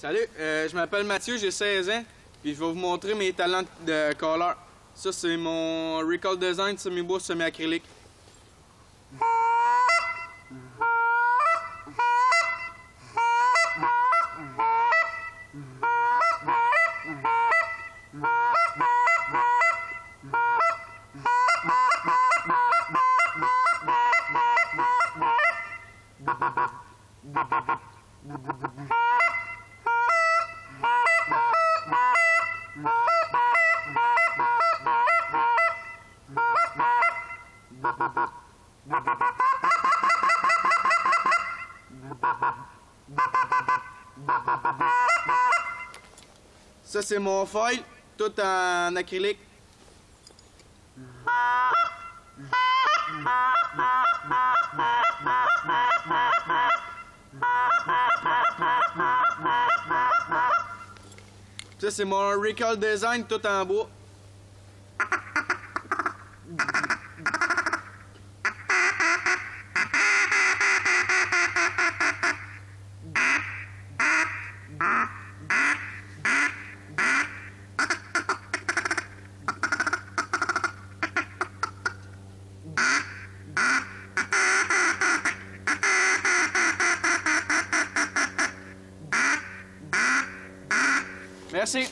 Salut, euh, je m'appelle Mathieu, j'ai 16 ans, puis je vais vous montrer mes talents de color. Ça, c'est mon Recall Design semi-bois semi-acrylique. Ça, c'est mon foil, tout en acrylique. Ça, c'est mon Recall Design, tout en bois. Merci.